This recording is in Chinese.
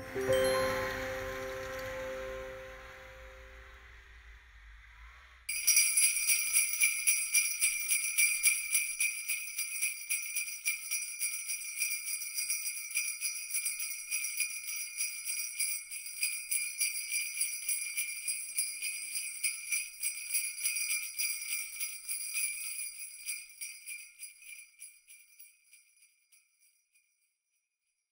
了。